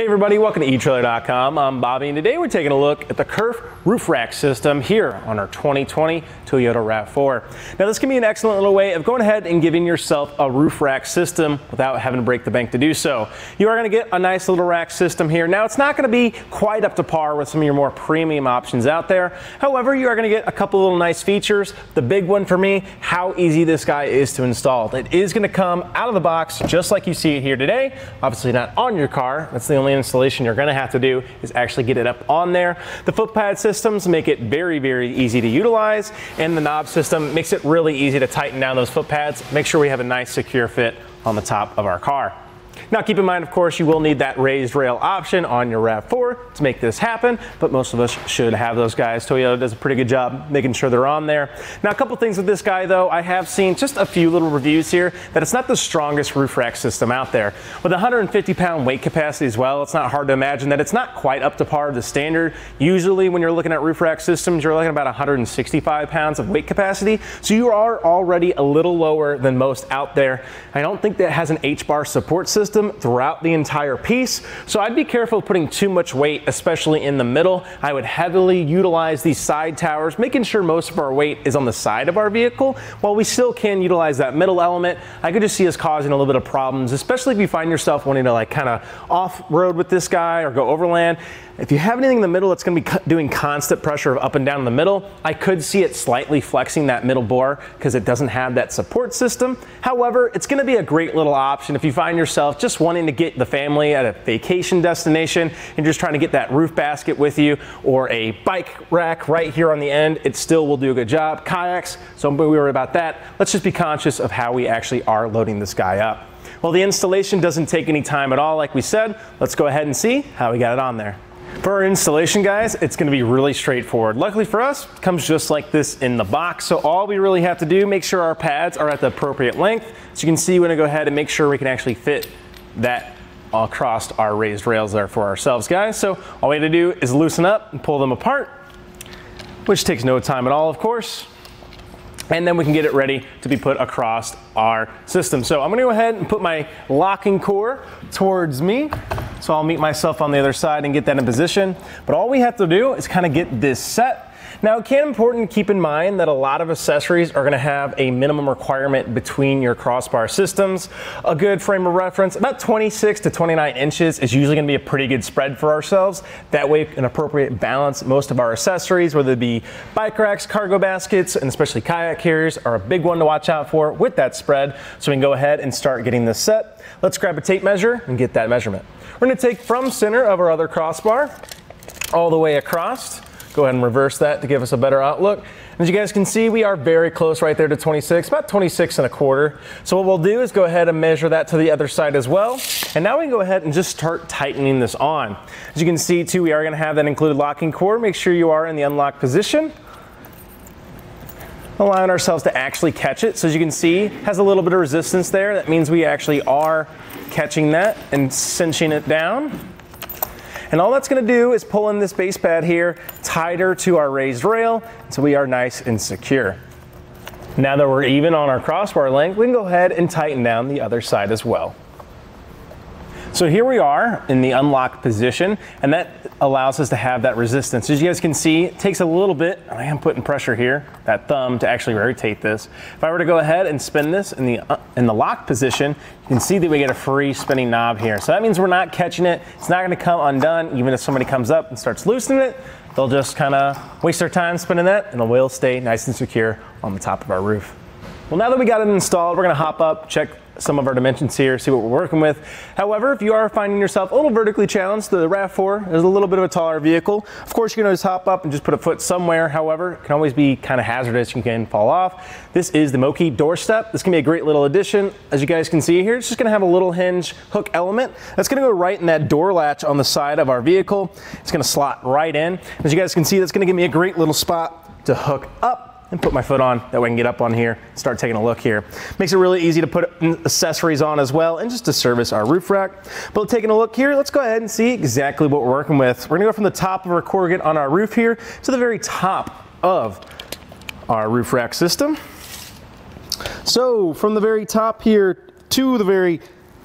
Hey everybody, welcome to eTrailer.com. I'm Bobby and today we're taking a look at the Curt roof rack system here on our 2020 Toyota RAV4. Now this can be an excellent little way of going ahead and giving yourself a roof rack system without having to break the bank to do so. You are going to get a nice little rack system here. Now it's not going to be quite up to par with some of your more premium options out there. However, you are going to get a couple little nice features. The big one for me, how easy this guy is to install. It is going to come out of the box just like you see it here today. Obviously not on your car. That's the only installation you're gonna have to do is actually get it up on there. The foot pad systems make it very, very easy to utilize and the knob system makes it really easy to tighten down those foot pads. Make sure we have a nice secure fit on the top of our car. Now keep in mind, of course, you will need that raised rail option on your RAV4 to make this happen, but most of us should have those guys. Toyota does a pretty good job making sure they're on there. Now a couple things with this guy though, I have seen just a few little reviews here that it's not the strongest roof rack system out there. With 150 pound weight capacity as well, it's not hard to imagine that it's not quite up to par of the standard. Usually when you're looking at roof rack systems, you're looking about 165 pounds of weight capacity. So you are already a little lower than most out there. I don't think that has an H-bar support system system throughout the entire piece. So I'd be careful putting too much weight, especially in the middle. I would heavily utilize these side towers, making sure most of our weight is on the side of our vehicle. While we still can utilize that middle element, I could just see us causing a little bit of problems, especially if you find yourself wanting to like kind of off-road with this guy or go overland. If you have anything in the middle that's gonna be doing constant pressure of up and down in the middle, I could see it slightly flexing that middle bore because it doesn't have that support system. However, it's gonna be a great little option if you find yourself just wanting to get the family at a vacation destination and just trying to get that roof basket with you or a bike rack right here on the end, it still will do a good job. Kayaks, so don't worried about that. Let's just be conscious of how we actually are loading this guy up. Well, the installation doesn't take any time at all, like we said. Let's go ahead and see how we got it on there. For our installation guys, it's gonna be really straightforward. Luckily for us, comes just like this in the box. So all we really have to do, make sure our pads are at the appropriate length. So you can see, we're gonna go ahead and make sure we can actually fit that across our raised rails there for ourselves guys. So all we have to do is loosen up and pull them apart, which takes no time at all, of course and then we can get it ready to be put across our system. So I'm gonna go ahead and put my locking core towards me. So I'll meet myself on the other side and get that in position. But all we have to do is kind of get this set now, it can important to keep in mind that a lot of accessories are going to have a minimum requirement between your crossbar systems. A good frame of reference, about 26 to 29 inches is usually going to be a pretty good spread for ourselves. That way, an appropriate balance. Most of our accessories, whether it be bike racks, cargo baskets, and especially kayak carriers, are a big one to watch out for with that spread. So we can go ahead and start getting this set. Let's grab a tape measure and get that measurement. We're going to take from center of our other crossbar all the way across. Go ahead and reverse that to give us a better outlook. As you guys can see, we are very close right there to 26, about 26 and a quarter. So what we'll do is go ahead and measure that to the other side as well. And now we can go ahead and just start tightening this on. As you can see too, we are gonna have that included locking core. Make sure you are in the unlock position allowing ourselves to actually catch it. So as you can see, has a little bit of resistance there. That means we actually are catching that and cinching it down. And all that's gonna do is pull in this base pad here tighter to our raised rail so we are nice and secure. Now that we're even on our crossbar length, we can go ahead and tighten down the other side as well. So here we are in the unlocked position, and that allows us to have that resistance. As you guys can see, it takes a little bit, I am putting pressure here, that thumb to actually rotate this. If I were to go ahead and spin this in the, uh, in the lock position, you can see that we get a free spinning knob here. So that means we're not catching it. It's not gonna come undone, even if somebody comes up and starts loosening it, they'll just kind of waste their time spinning that, and it will stay nice and secure on the top of our roof. Well, now that we got it installed, we're gonna hop up, check some of our dimensions here, see what we're working with. However, if you are finding yourself a little vertically challenged, the RAV4 is a little bit of a taller vehicle. Of course, you can always hop up and just put a foot somewhere. However, it can always be kind of hazardous. You can fall off. This is the Moki doorstep. This can be a great little addition. As you guys can see here, it's just gonna have a little hinge hook element. That's gonna go right in that door latch on the side of our vehicle. It's gonna slot right in. As you guys can see, that's gonna give me a great little spot to hook up and put my foot on. That way I can get up on here, start taking a look here. Makes it really easy to put accessories on as well and just to service our roof rack. But taking a look here, let's go ahead and see exactly what we're working with. We're gonna go from the top of our corrugate on our roof here to the very top of our roof rack system. So from the very top here to the very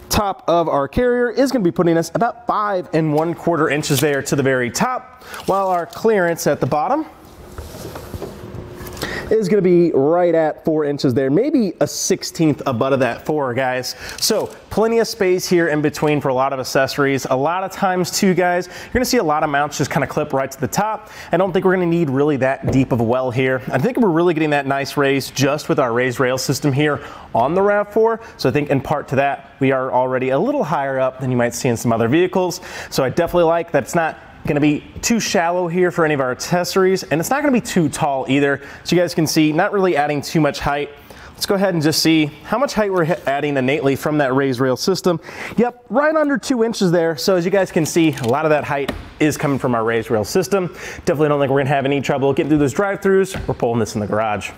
top of our carrier is going to be putting us about five and one quarter inches there to the very top, while our clearance at the bottom is going to be right at four inches there, maybe a 16th above that four, guys. So plenty of space here in between for a lot of accessories. A lot of times too, guys, you're going to see a lot of mounts just kind of clip right to the top. I don't think we're going to need really that deep of a well here. I think we're really getting that nice raise just with our raised rail system here on the RAV4. So I think in part to that, we are already a little higher up than you might see in some other vehicles. So I definitely like that it's not going to be too shallow here for any of our accessories, and it's not going to be too tall either. So you guys can see, not really adding too much height. Let's go ahead and just see how much height we're adding innately from that raised rail system. Yep, right under two inches there. So as you guys can see, a lot of that height is coming from our raised rail system. Definitely don't think we're gonna have any trouble getting through those drive-throughs. We're pulling this in the garage.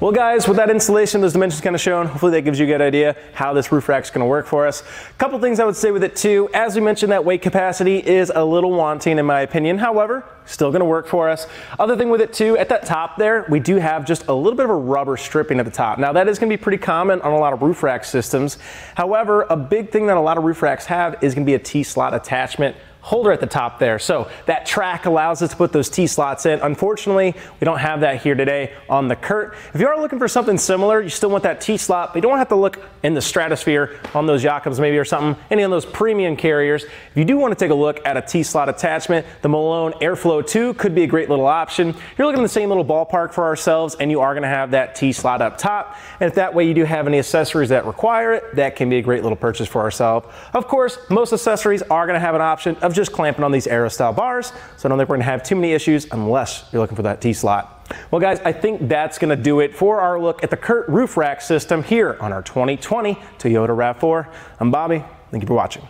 Well guys, with that installation, those dimensions kind of shown, hopefully that gives you a good idea how this roof rack is going to work for us. A couple things I would say with it too, as we mentioned that weight capacity is a little wanting in my opinion, however, still going to work for us. Other thing with it too, at that top there, we do have just a little bit of a rubber stripping at the top. Now that is going to be pretty common on a lot of roof rack systems. However, a big thing that a lot of roof racks have is going to be a T-slot attachment holder at the top there. So that track allows us to put those T-slots in. Unfortunately, we don't have that here today on the Curt. If you are looking for something similar, you still want that T-slot, but you don't have to look in the stratosphere on those Yakimas maybe or something, any of those premium carriers. If you do want to take a look at a T-slot attachment, the Malone Airflow 2 could be a great little option. You're looking in the same little ballpark for ourselves, and you are going to have that T-slot up top. And if that way you do have any accessories that require it, that can be a great little purchase for ourselves. Of course, most accessories are going to have an option of just clamping on these Aero style bars. So I don't think we're gonna have too many issues unless you're looking for that T-slot. Well guys, I think that's gonna do it for our look at the Curt roof rack system here on our 2020 Toyota RAV4. I'm Bobby, thank you for watching.